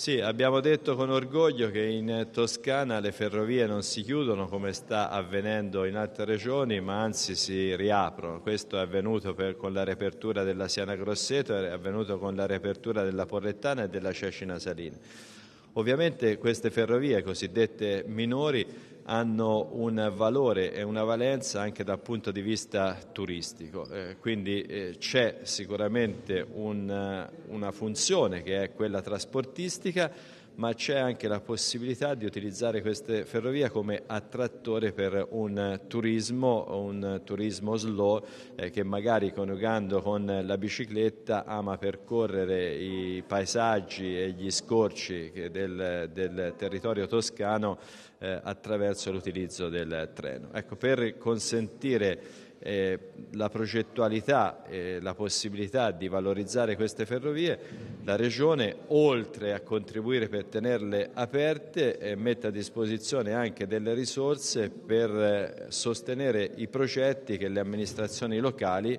Sì, abbiamo detto con orgoglio che in Toscana le ferrovie non si chiudono come sta avvenendo in altre regioni, ma anzi si riaprono. Questo è avvenuto per, con la riapertura della Siena Grosseto, è avvenuto con la riapertura della Porrettana e della Cecina Salina. Ovviamente queste ferrovie cosiddette minori hanno un valore e una valenza anche dal punto di vista turistico, eh, quindi eh, c'è sicuramente un, una funzione che è quella trasportistica, ma c'è anche la possibilità di utilizzare queste ferrovie come attrattore per un turismo, un turismo slow eh, che magari coniugando con la bicicletta ama percorrere i paesaggi e gli scorci del, del territorio toscano eh, attraverso l'utilizzo del treno. Ecco, per consentire eh, la progettualità e la possibilità di valorizzare queste ferrovie, la Regione, oltre a contribuire per tenerle aperte, eh, mette a disposizione anche delle risorse per eh, sostenere i progetti che le amministrazioni locali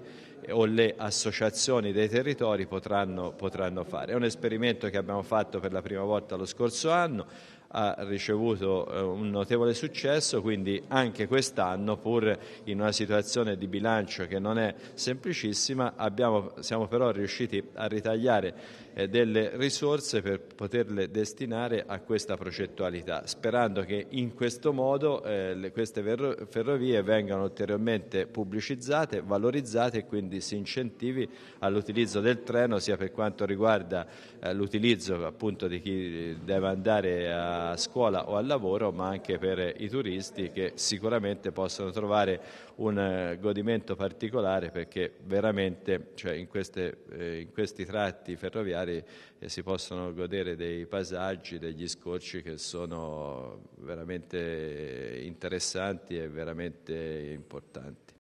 o le associazioni dei territori potranno, potranno fare. È un esperimento che abbiamo fatto per la prima volta lo scorso anno, ha ricevuto eh, un notevole successo, quindi anche quest'anno, pur in una situazione di bilancio che non è semplicissima, abbiamo, siamo però riusciti a ritagliare eh, delle risorse per poterle destinare a questa progettualità, sperando che in questo modo eh, queste ferrovie vengano ulteriormente pubblicizzate, valorizzate e quindi si incentivi all'utilizzo del treno sia per quanto riguarda eh, l'utilizzo appunto di chi deve andare a scuola o al lavoro, ma anche per i turisti che sicuramente possono trovare un eh, godimento particolare perché veramente cioè in, queste, eh, in, questi tratti ferroviari si possono godere dei paesaggi, degli scorci che sono veramente interessanti e veramente importanti.